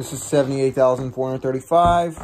This is 78,435.